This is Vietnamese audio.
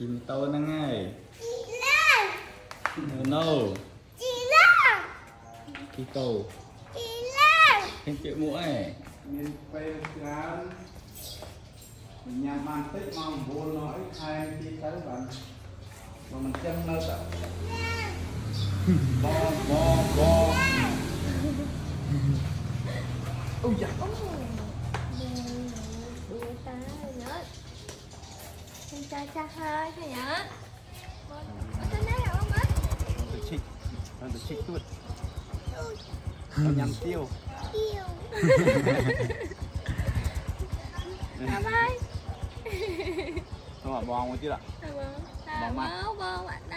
chim tôi nó ngay no no chị cầu anh chị mũi này, mình phải làm mình nhằm ăn tích mà vô nói hai chi tới bạn mà mình chân nơi tập bo bo bo ôi dạ con chơi xa hơi thôi nhở? Con tính nói là không á Con tự chích Con tự chích tuột Con nhắm tiêu. Tiêu. Cảm ơn Thôi mà bong quá chứ ạ. Bong mắt Bong ảnh